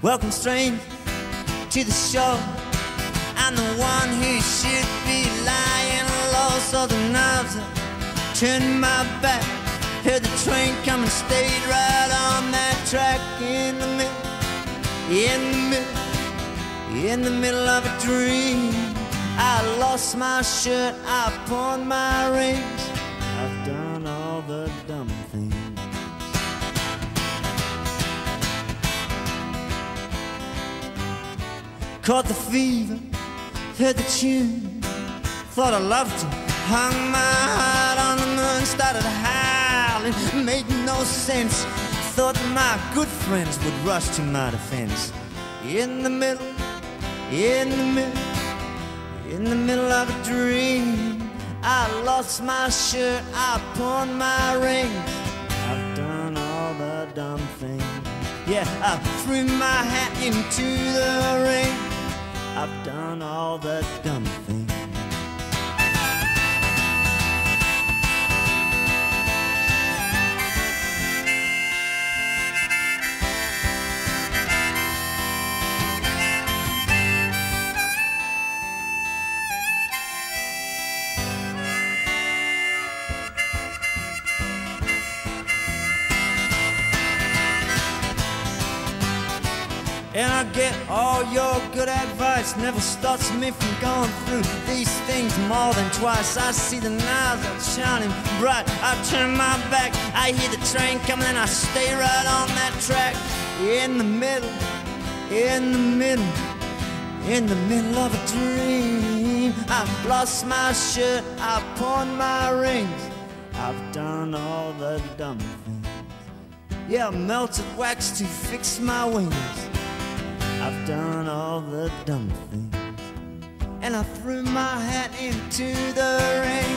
Welcome, stranger, to the show. I'm the one who should be lying low, so the nerves turned my back. Heard the train coming, stayed right on that track in the middle, in the middle, in the middle of a dream. I lost my shirt, I pawned my rings. Caught the fever, heard the tune, thought I loved you. Hung my heart on the moon, started howling, made no sense. Thought my good friends would rush to my defense. In the middle, in the middle, in the middle of a dream, I lost my shirt, I pawned my rings. I've done all the dumb things. Yeah, I threw my hat into the ring. All the dumb And I get all your good advice. Never stops me from going through these things more than twice. I see the knives are shining bright. I turn my back. I hear the train coming and I stay right on that track. In the middle, in the middle In the middle of a dream. I've lost my shirt, I pawned my rings. I've done all the dumb things. Yeah, melted wax to fix my wings. I've done all the dumb things. And I threw my hat into the ring.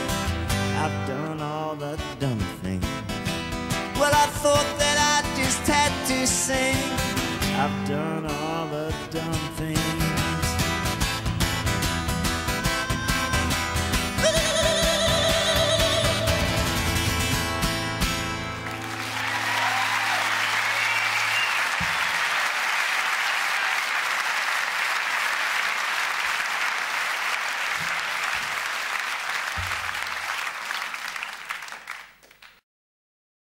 I've done all the dumb things. Well, I thought that I just had to sing. I've done all the dumb things.